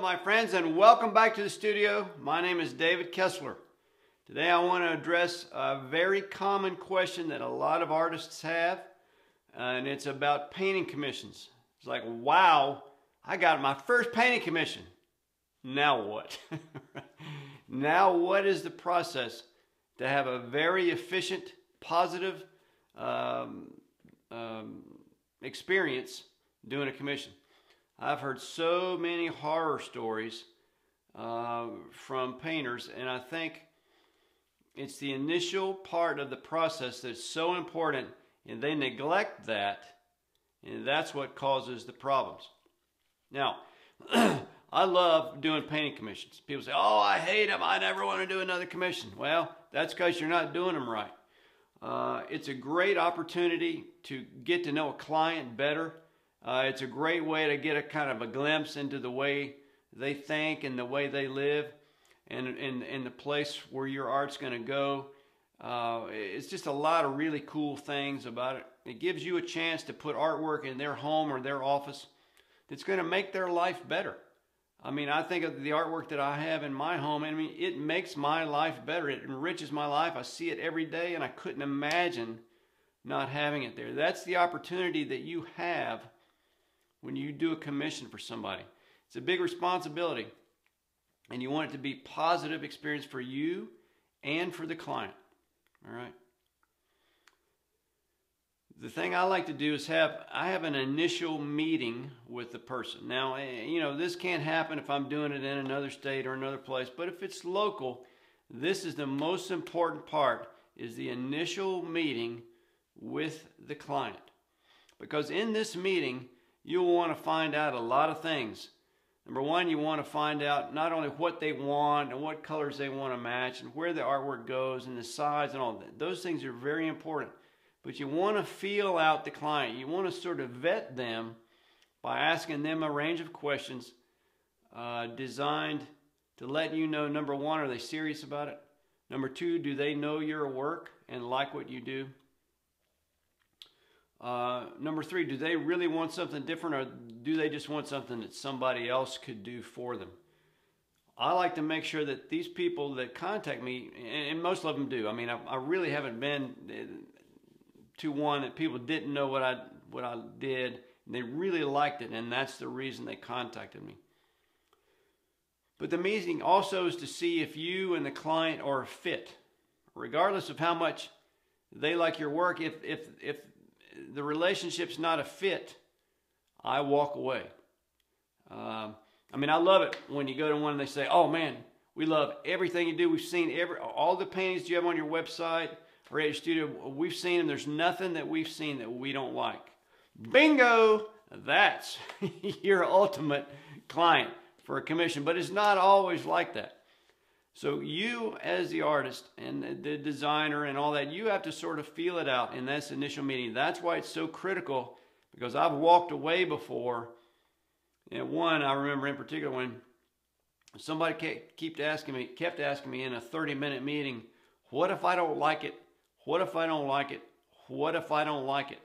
my friends, and welcome back to the studio. My name is David Kessler. Today, I want to address a very common question that a lot of artists have, and it's about painting commissions. It's like, wow, I got my first painting commission. Now what? now, what is the process to have a very efficient, positive um, um, experience doing a commission? I've heard so many horror stories uh, from painters, and I think it's the initial part of the process that's so important, and they neglect that, and that's what causes the problems. Now, I love doing painting commissions. People say, oh, I hate them. I never want to do another commission. Well, that's because you're not doing them right. Uh, it's a great opportunity to get to know a client better uh, it's a great way to get a kind of a glimpse into the way they think and the way they live and in, in the place where your art's going to go. Uh, it's just a lot of really cool things about it. It gives you a chance to put artwork in their home or their office that's going to make their life better. I mean, I think of the artwork that I have in my home. I mean, it makes my life better. It enriches my life. I see it every day, and I couldn't imagine not having it there. That's the opportunity that you have when you do a commission for somebody. It's a big responsibility, and you want it to be positive experience for you and for the client. All right. The thing I like to do is have I have an initial meeting with the person. Now, eh, you know, this can't happen if I'm doing it in another state or another place, but if it's local, this is the most important part is the initial meeting with the client. Because in this meeting, you'll want to find out a lot of things. Number one, you want to find out not only what they want and what colors they want to match and where the artwork goes and the size and all that. Those things are very important. But you want to feel out the client. You want to sort of vet them by asking them a range of questions uh, designed to let you know number one, are they serious about it? Number two, do they know your work and like what you do? Uh, number three, do they really want something different or do they just want something that somebody else could do for them? I like to make sure that these people that contact me, and most of them do. I mean, I, I really haven't been uh, to one that people didn't know what I what I did. And they really liked it, and that's the reason they contacted me. But the meeting also is to see if you and the client are fit, regardless of how much they like your work. If if if the relationship's not a fit, I walk away. Um, I mean, I love it when you go to one and they say, "Oh man, we love everything you do. We've seen every all the paintings you have on your website or at your studio. We've seen them. There's nothing that we've seen that we don't like." Bingo! That's your ultimate client for a commission, but it's not always like that. So you as the artist and the designer and all that, you have to sort of feel it out in this initial meeting. That's why it's so critical because I've walked away before. And one, I remember in particular when somebody kept asking me, kept asking me in a 30 minute meeting, what if I don't like it? What if I don't like it? What if I don't like it?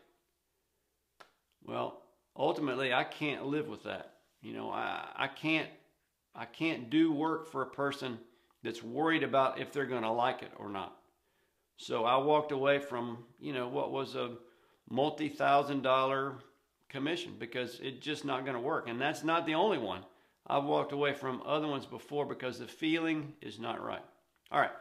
Well, ultimately, I can't live with that. You know, I, I can't, I can't do work for a person that's worried about if they're going to like it or not. So I walked away from, you know, what was a multi thousand dollar commission because it's just not going to work. And that's not the only one. I've walked away from other ones before because the feeling is not right. All right.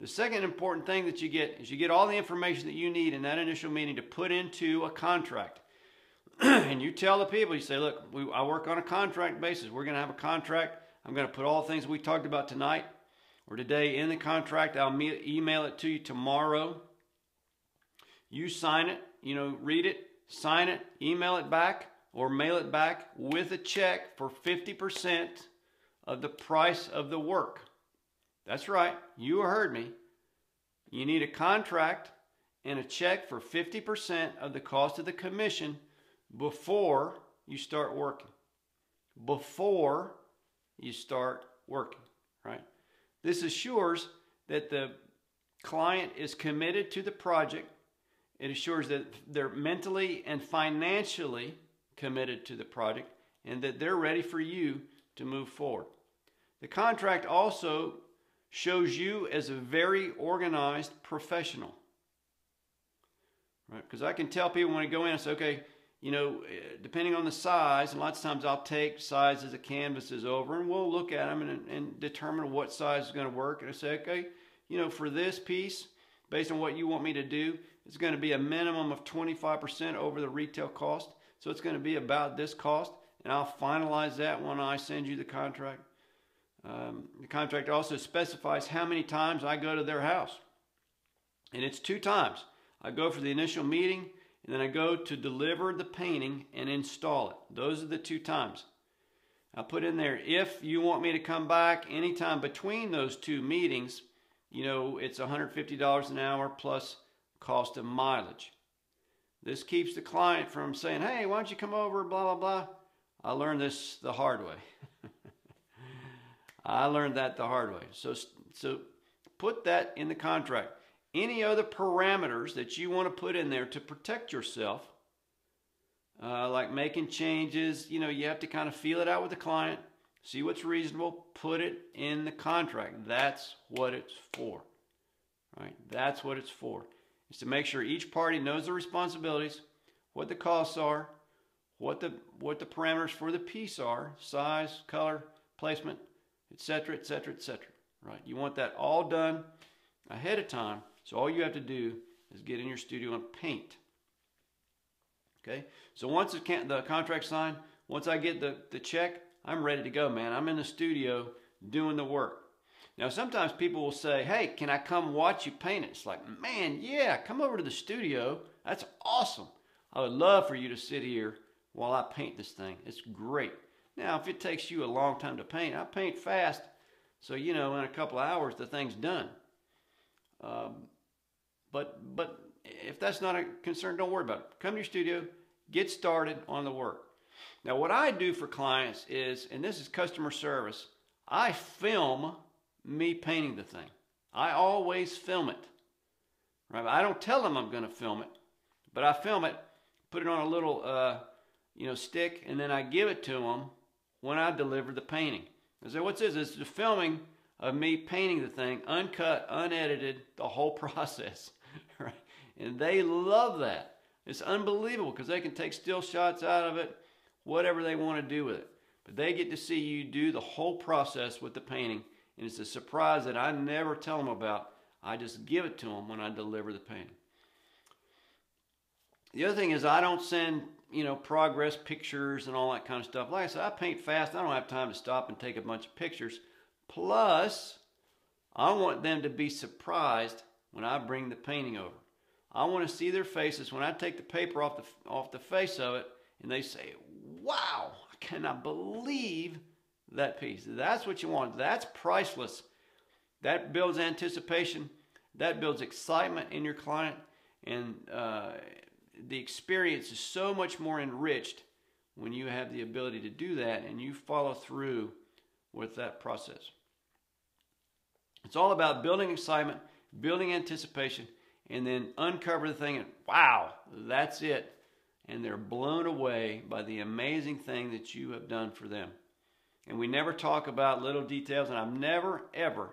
The second important thing that you get is you get all the information that you need in that initial meeting to put into a contract. and you tell the people, you say, look, we, I work on a contract basis. We're going to have a contract. I'm going to put all the things we talked about tonight or today in the contract. I'll email it to you tomorrow. You sign it, you know, read it, sign it, email it back, or mail it back with a check for 50% of the price of the work. That's right, you heard me. You need a contract and a check for 50% of the cost of the commission before you start working. Before you start working, right? This assures that the client is committed to the project. It assures that they're mentally and financially committed to the project and that they're ready for you to move forward. The contract also shows you as a very organized professional. Right? Because I can tell people when I go in, I say, okay, you know, eh, depending on the size, and lots of times I'll take sizes of canvases over and we'll look at them and, and determine what size is going to work. And I say, okay, you know, for this piece, based on what you want me to do, it's going to be a minimum of 25% over the retail cost. So it's going to be about this cost, and I'll finalize that when I send you the contract. Um, the contract also specifies how many times I go to their house. And it's two times. I go for the initial meeting and then I go to deliver the painting and install it. Those are the two times. I put in there if you want me to come back anytime between those two meetings, you know, it's $150 an hour plus cost of mileage. This keeps the client from saying, hey, why don't you come over, blah, blah, blah. I learned this the hard way. I learned that the hard way. So, so put that in the contract any other parameters that you want to put in there to protect yourself, uh, like making changes, you know, you have to kind of feel it out with the client, see what's reasonable, put it in the contract. That's what it's for. Right? That's what it's for. Is to make sure each party knows the responsibilities, what the costs are, what the what the parameters for the piece are, size, color, placement, etc., etc., etc. Right? You want that all done ahead of time so all you have to do is get in your studio and paint. Okay? So once the, the contract signed, once I get the, the check, I'm ready to go, man. I'm in the studio doing the work. Now, sometimes people will say, hey, can I come watch you paint it? It's like, man, yeah, come over to the studio. That's awesome. I would love for you to sit here while I paint this thing. It's great. Now, if it takes you a long time to paint, I paint fast. So, you know, in a couple hours, the thing's done. Um, but but if that's not a concern, don't worry about it. Come to your studio, get started on the work. Now, what I do for clients is, and this is customer service, I film me painting the thing. I always film it. Right? I don't tell them I'm going to film it, but I film it, put it on a little uh, you know stick, and then I give it to them when I deliver the painting. I say, what's this? It's the filming of me painting the thing, uncut, unedited, the whole process. Right? And they love that. It's unbelievable because they can take still shots out of it, whatever they want to do with it. But they get to see you do the whole process with the painting, and it's a surprise that I never tell them about. I just give it to them when I deliver the painting. The other thing is I don't send, you know, progress pictures and all that kind of stuff. Like I said, I paint fast. I don't have time to stop and take a bunch of pictures. Plus, I want them to be surprised when I bring the painting over. I want to see their faces when I take the paper off the, off the face of it and they say, wow, I cannot believe that piece. That's what you want. That's priceless. That builds anticipation. That builds excitement in your client. And uh, the experience is so much more enriched when you have the ability to do that and you follow through with that process. It's all about building excitement, building anticipation, and then uncover the thing and wow, that's it. And they're blown away by the amazing thing that you have done for them. And we never talk about little details, and I've never, ever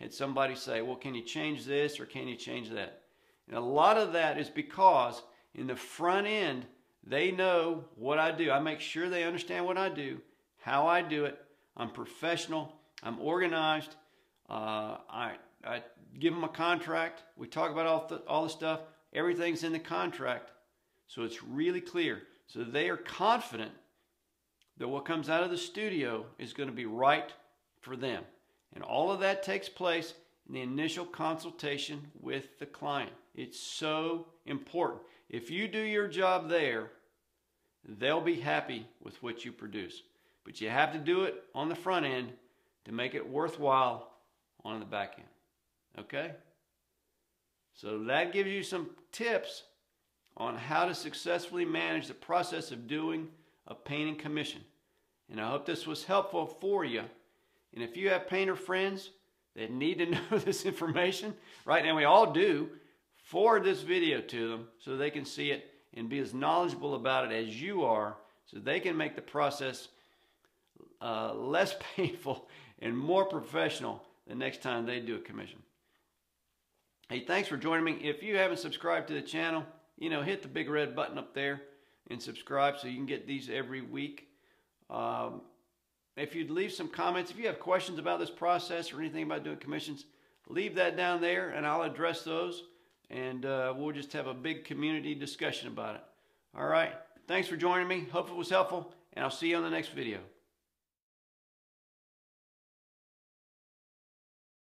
had somebody say, Well, can you change this or can you change that? And a lot of that is because in the front end, they know what I do. I make sure they understand what I do, how I do it. I'm professional, I'm organized, uh, I, I give them a contract. We talk about all the, all the stuff. Everything's in the contract. So it's really clear. So they are confident that what comes out of the studio is going to be right for them. And all of that takes place in the initial consultation with the client. It's so important. If you do your job there, they'll be happy with what you produce. But you have to do it on the front end to make it worthwhile on the back end. Okay? So that gives you some tips on how to successfully manage the process of doing a painting commission. And I hope this was helpful for you. And if you have painter friends that need to know this information, right now we all do, forward this video to them so they can see it and be as knowledgeable about it as you are so they can make the process uh, less painful and more professional the next time they do a commission. Hey, thanks for joining me. If you haven't subscribed to the channel, you know, hit the big red button up there and subscribe so you can get these every week. Um, if you'd leave some comments, if you have questions about this process or anything about doing commissions, leave that down there and I'll address those and uh, we'll just have a big community discussion about it. All right. Thanks for joining me. Hope it was helpful and I'll see you on the next video.